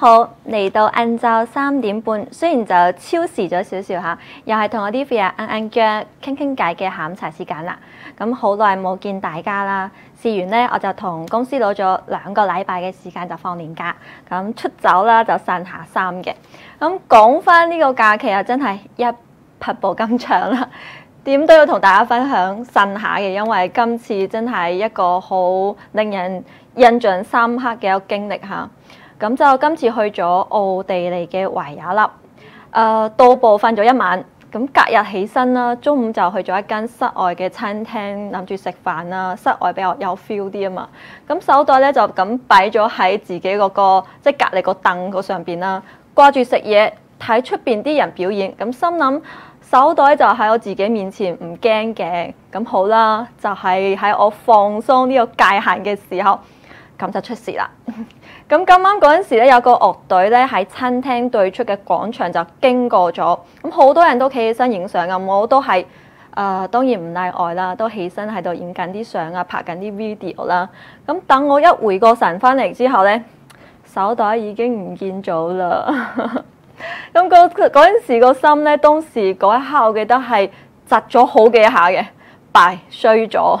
好，嚟到晏晝三點半，雖然就超時咗少少吓，又係同我啲 friend 晏晏腳傾傾偈嘅下午茶時間啦。咁好耐冇見大家啦，試完呢，我就同公司攞咗兩個禮拜嘅時間就放年假，咁出走啦就散下心嘅。咁講翻呢個假期啊，真係一匹布咁長啦，點都要同大家分享呻下嘅，因為今次真係一個好令人印象深刻嘅一個經歷嚇。咁就今次去咗奧地利嘅維也納，誒、到步瞓咗一晚，咁隔日起身啦，中午就去咗一間室外嘅餐廳，諗住食飯啦。室外比較有 feel 啲啊嘛，咁手袋咧就咁擺咗喺自己嗰、個即係隔離個凳嗰上邊啦，掛住食嘢，睇出邊啲人表演，咁心諗手袋就喺我自己面前唔驚嘅，咁好啦，就係、喺我放鬆呢個界限嘅時候，咁就出事啦。咁咁啱嗰陣時咧，有個樂隊咧喺餐廳對出嘅廣場就經過咗，咁好多人都企起身影相啊！我都係誒、呃、當然唔例外啦，都起身喺度影緊啲相啊，拍緊啲 video 啦。咁等我一回過神翻嚟之後咧，手袋已經唔見咗啦。咁嗰嗰陣時個心咧，當時嗰一刻我記得係窒咗好幾下嘅，敗衰咗。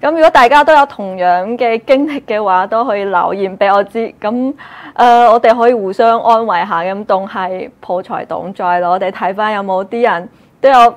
咁如果大家都有同樣嘅經歷嘅話，都可以留言俾我知。咁誒、我哋可以互相安慰下，咁當係抱財擋災咯。我哋睇翻有冇啲人都有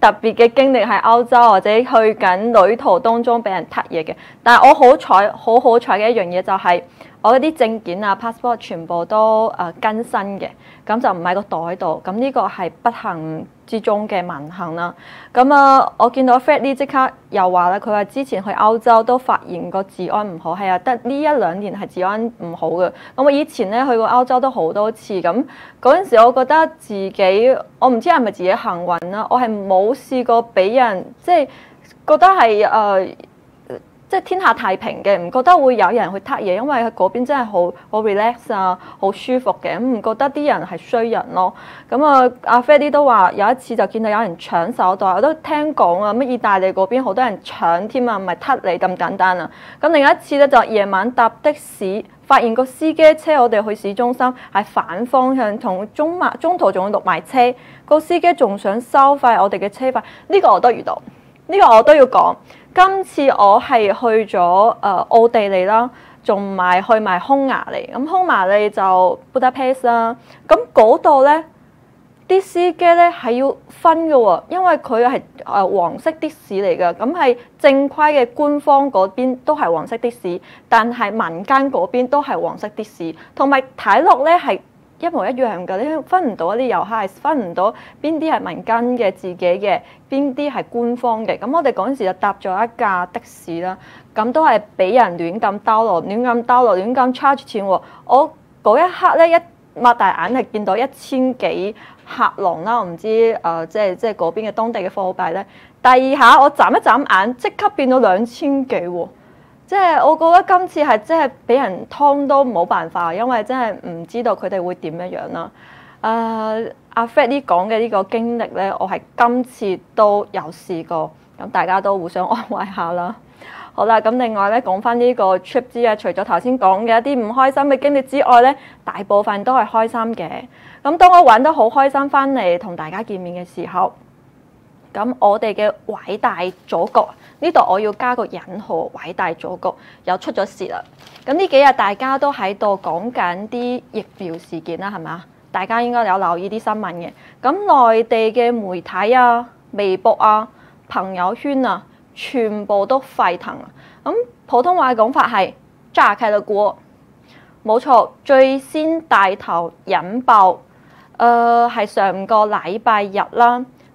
特別嘅經歷喺歐洲或者去緊旅途當中俾人撻嘢嘅。但係我好彩，好好彩嘅一樣嘢就係、我啲證件啊、passport 全部都誒更新嘅，咁就唔喺個袋度。咁呢個係不幸之中嘅民幸啦。咁啊，我見到 Fred 呢即刻又話啦，佢話之前去歐洲都發現個治安唔好，係啊，得呢一兩年係治安唔好嘅。咁我以前咧去過歐洲都好多次，咁嗰陣時我覺得自己，我唔知係咪自己幸運啦，我係冇試過俾人即係覺得係誒。即係天下太平嘅，唔覺得會有人去撻嘢，因為喺嗰邊真係好好 relax 啊，好舒服嘅，唔覺得啲人係衰人咯。咁啊，阿 Freddy 都話有一次就見到有人搶手袋，我都聽講啊，乜意大利嗰邊好多人搶添啊，唔係撻你咁簡單啊。咁另一次咧就夜晚搭的士，發現個司機車我哋去市中心係反方向，同中馬中途仲要落埋車，個司機仲想收費我哋嘅車費，呢個我都遇到，呢個我都要講。今次我係去咗誒、呃、奧地利啦，仲埋去埋匈牙利。咁匈牙利就布達佩斯啦。咁嗰度咧，啲司機咧係要分嘅喎，因為佢係誒黃色的士嚟嘅。咁係正規嘅官方嗰邊都係黃色的士，但係民間嗰邊都係黃色的士，同埋睇落咧係一模一樣嘅，你分唔到一啲遊客分唔到邊啲係民間嘅自己嘅，邊啲係官方嘅。咁我哋嗰陣時就搭咗一架的士啦，咁都係俾人亂咁兜落，亂咁兜落，亂咁 charge 錢喎。我嗰一刻咧一擘大眼係見到一千幾克朗啦，我唔知誒、即係即係嗰邊嘅當地嘅貨幣咧。第二下我眨一眨眼，即刻變到兩千幾喎。即係我覺得今次係真係俾人劏都冇辦法，因為真係唔知道佢哋會點樣樣啦。誒，阿 Freddy 講嘅呢個經歷咧，我係今次都有試過，咁大家都互相安慰下啦。好啦，咁另外咧講翻呢個 trip 之啊，除咗頭先講嘅一啲唔開心嘅經歷之外咧，大部分都係開心嘅。咁當我玩得好開心翻嚟同大家見面嘅時候，咁我哋嘅偉大祖國。呢度我要加個引號，偉大祖國又出咗事啦！咁呢幾日大家都喺度講緊啲疫苗事件啦，係嘛？大家應該有留意啲新聞嘅。咁內地嘅媒體啊、微博啊、朋友圈啊，全部都沸騰啊！咁普通話嘅講法係炸開了鍋，冇錯，最先帶頭引爆，誒、呃、係上個禮拜日啦。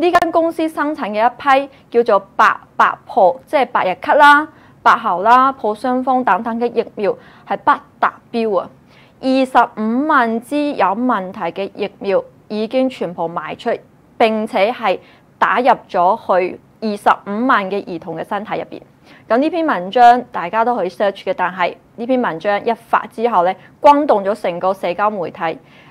呢間公司生產嘅一批叫做白白破，即係白日咳啦、白喉啦、破傷風等等嘅疫苗係不達標啊！二十五萬支有問題嘅疫苗已經全部賣出，並且係打入咗去二十五萬嘅兒童嘅身體入邊。咁呢篇文章大家都可以 search 嘅，但係呢篇文章一發之後咧，轟動咗成個社交媒體。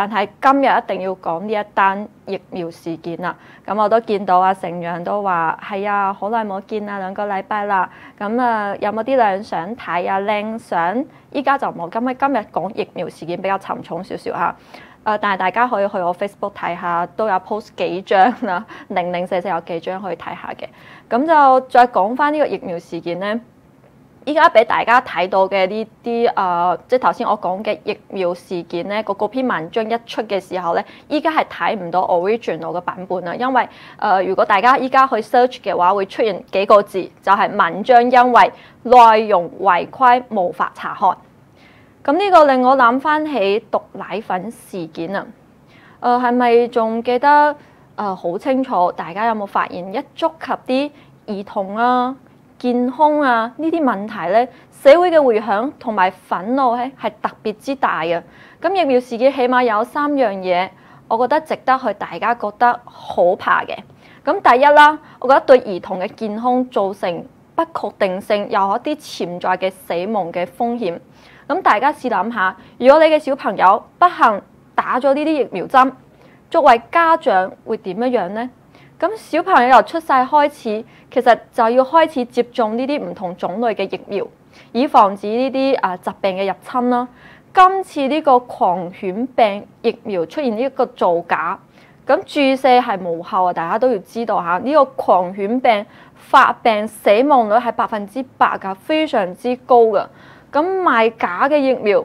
但係今日一定要講呢一單疫苗事件啦。咁我都見到阿成陽都話係啊，好耐冇見啦，兩個禮拜啦。咁啊，有冇啲靚相睇啊？靚相依家就冇。今日今日講疫苗事件比較沉重少少嚇。誒，但係大家可以去我 Facebook 睇下，都有 post 幾張啦，零零四四有幾張可以睇下嘅。咁就再講翻呢個疫苗事件咧。依家俾大家睇到嘅呢啲誒，即係頭先我講嘅疫苗事件咧，個篇文章一出嘅時候咧，依家係睇唔到 original 嘅版本啦，因為誒、如果大家依家去 search 嘅話，會出現幾個字，就係、文章因為內容違規無法查看。咁呢個令我諗翻起毒奶粉事件啊！誒、係咪仲記得誒好、清楚？大家有冇發現一觸及啲兒童啊？健康啊，呢啲問題咧，社會嘅迴響同埋憤怒咧係特別之大嘅。咁疫苗事件起碼有三樣嘢，我覺得值得去大家覺得可怕嘅。咁第一啦，我覺得對兒童嘅健康造成不確定性，有一啲潛在嘅死亡嘅風險。咁大家試諗下，如果你嘅小朋友不幸打咗呢啲疫苗針，作為家長會點樣樣呢？咁小朋友由出世開始，其實就要開始接種呢啲唔同種類嘅疫苗，以防止呢啲啊疾病嘅入侵啦。今次呢個狂犬病疫苗出現呢一個造假，咁注射係無效啊！大家都要知道嚇，呢個狂犬病發病死亡率係百分之百㗎，非常之高㗎。咁賣假嘅疫苗。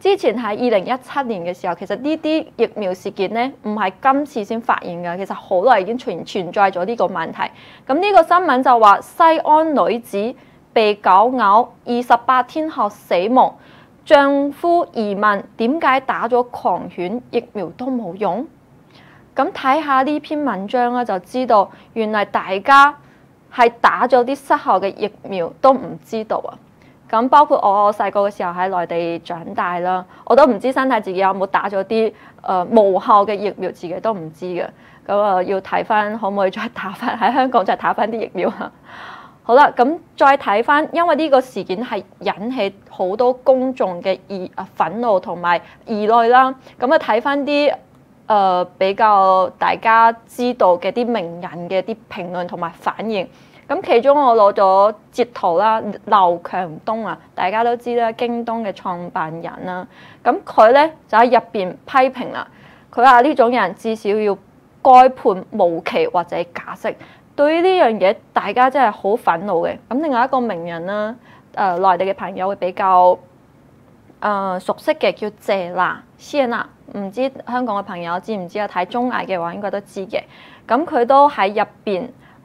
之前喺二零一七年嘅時候，其實呢啲疫苗事件咧，唔係今次先發現嘅，其實好耐已經存存在咗呢個問題。咁呢個新聞就話西安女子被狗咬，二十八天後死亡，丈夫疑問點解打咗狂犬疫苗都冇用？咁睇下呢篇文章咧，就知道原來大家係打咗啲失效嘅疫苗都唔知道啊！咁包括我細個嘅時候喺內地長大啦，我都唔知身體自己有冇打咗啲誒無效嘅疫苗，自己都唔知嘅。咁啊，要睇翻可唔可以再打翻喺香港再打翻啲疫苗啊？好啦，咁再睇翻，因為呢個事件係引起好多公眾嘅疑啊憤怒同埋疑慮啦。咁啊，睇翻啲誒比較大家知道嘅啲名人嘅啲評論同埋反應。咁其中我攞咗截圖啦，劉強東啊，大家都知啦，京東嘅創辦人啦。咁佢咧就喺入邊批評啦，佢話呢種人至少要該判無期或者假釋。對於呢樣嘢，大家真係好憤怒嘅。咁另外一個名人啦，誒、呃、內地嘅朋友會比較誒、熟悉嘅叫謝娜，謝娜，唔知香港嘅朋友知唔知啊？睇綜藝嘅話應該都知嘅。咁佢都喺入邊。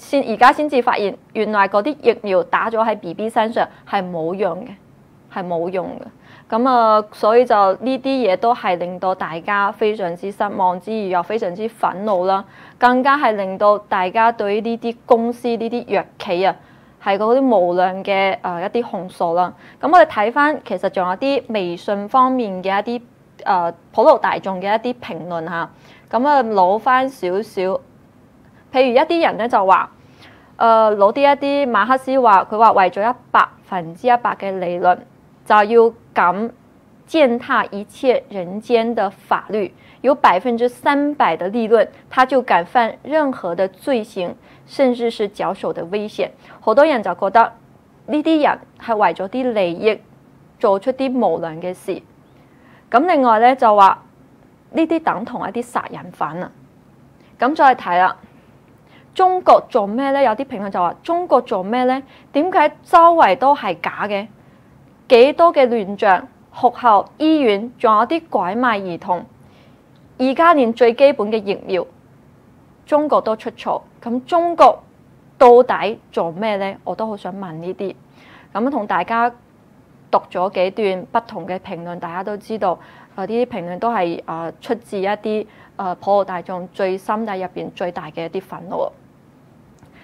先而家先至發現，原來嗰啲疫苗打咗喺 B B 身上係冇用嘅，係冇用嘅。咁啊，所以就呢啲嘢都係令到大家非常之失望之餘，又非常之憤怒啦。更加係令到大家對呢啲公司、呢啲藥企啊，係嗰啲無量嘅誒一啲控訴啦。咁我哋睇翻，其實仲有啲微信方面嘅一啲誒普羅大眾嘅一啲評論嚇。咁啊，攞翻少少。譬如一啲人咧就話，誒攞啲一啲馬克思話，佢話為咗一百分之一百嘅利潤，就要咁踐踏一切人間的法律，有百分之三百的利潤，他就敢犯任何的罪行，甚至是絞首的危險。好多人就覺得呢啲人係為咗啲利益做出啲無良嘅事。咁另外咧就話呢啲等同一啲殺人犯啊。咁再睇啦。中國做咩咧？有啲評論就話中國做咩咧？點解周圍都係假嘅？幾多嘅亂象，學校、醫院，仲有啲拐賣兒童。而家連最基本嘅疫苗，中國都出錯。咁中國到底做咩咧？我都好想問呢啲。咁同大家讀咗幾段不同嘅評論，大家都知道，啊呢啲評論都係啊出自一啲啊普羅大眾最心底入邊最大嘅一啲憤怒。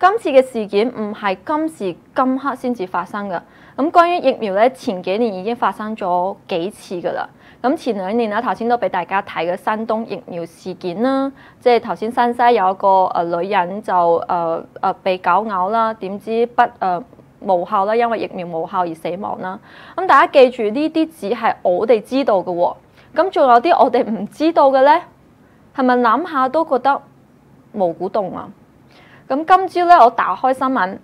今次嘅事件唔係今時今刻先至發生嘅，咁關於疫苗咧，前幾年已經發生咗幾次噶啦。咁前兩年啦，頭先都俾大家睇嘅山東疫苗事件啦，即係頭先山西有一個誒女人就誒誒、被狗咬啦，點知不誒、無效啦，因為疫苗無效而死亡啦。咁大家記住呢啲只係我哋知道嘅喎，咁仲有啲我哋唔知道嘅咧，係咪諗下都覺得毛管戙啊？咁今朝咧，我打開新聞，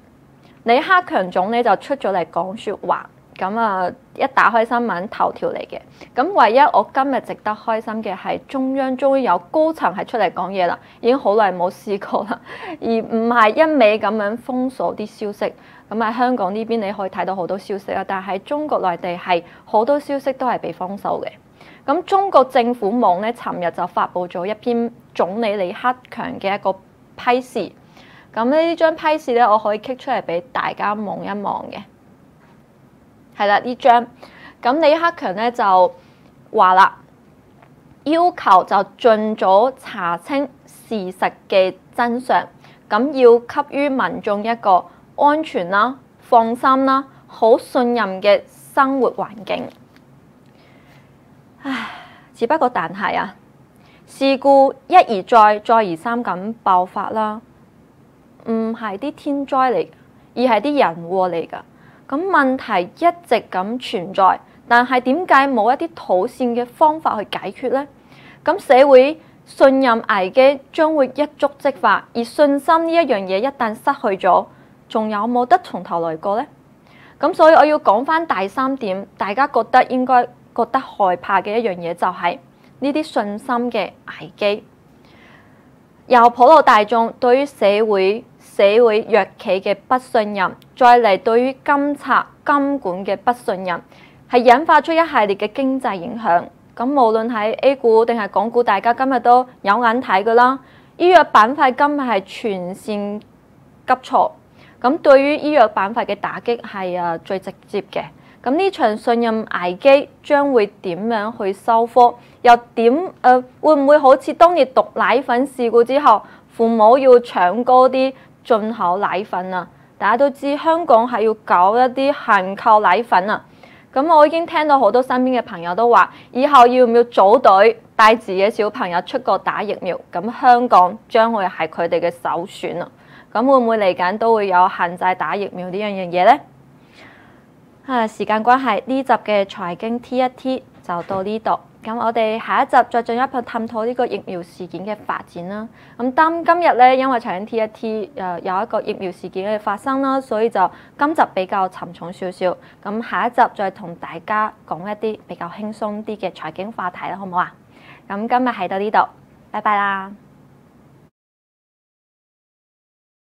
李克強總理就出咗嚟講説話。咁啊，一打開新聞頭條嚟嘅。咁唯一我今日值得開心嘅係中央終於有高層係出嚟講嘢啦，已經好耐冇試過啦，而唔係一味咁樣封鎖啲消息。咁喺香港呢邊你可以睇到好多消息啊，但係中國內地係好多消息都係被封鎖嘅。咁中國政府網咧，尋日就發布咗一篇總理李克強嘅一個批示。咁呢張批示咧，我可以剔出嚟俾大家望一望嘅，係啦呢張。咁李克強咧就話啦，要求就盡早查清事實嘅真相，咁要給予民眾一個安全啦、放心啦、好信任嘅生活環境。唉，只不過但係啊，事故一而再、再而三咁爆發啦。唔係啲天災嚟，而係啲人禍嚟㗎。咁問題一直咁存在，但係點解冇一啲妥善嘅方法去解決呢？咁社會信任危機將會一觸即發，而信心呢一樣嘢一旦失去咗，仲有冇得從頭來過呢？咁所以我要講返第三點，大家覺得應該覺得害怕嘅一樣嘢就係呢啲信心嘅危機，由普羅大眾對於社會。社會藥企嘅不信任，再嚟對於監察監管嘅不信任，係引發出一系列嘅經濟影響。咁無論喺 A 股定係港股，大家今日都有眼睇㗎啦。醫藥板塊今日係全線急挫，咁對於醫藥板塊嘅打擊係啊最直接嘅。咁呢場信任危機將會點樣去收科？又點誒、呃、會唔會好似當年毒奶粉事故之後，父母要搶高啲？進口奶粉啊！大家都知香港係要搞一啲限購奶粉啊！咁我已經聽到好多身邊嘅朋友都話，以後要唔要組隊帶自己小朋友出國打疫苗？咁香港將會係佢哋嘅首選啊！咁咁會唔會嚟緊都會有限制打疫苗呢樣樣嘢呢？啊，時間關係，呢集嘅財經 T 一 T 就到呢度。咁我哋下一集再進一步探討呢個疫苗事件嘅發展啦。咁今今日咧，因為財經 T 一 T 誒有一個疫苗事件嘅發生啦，所以就今集比較沉重少少。咁下一集再同大家講一啲比較輕鬆啲嘅財經話題啦，好唔好啊？咁今日喺到呢度，拜拜啦〜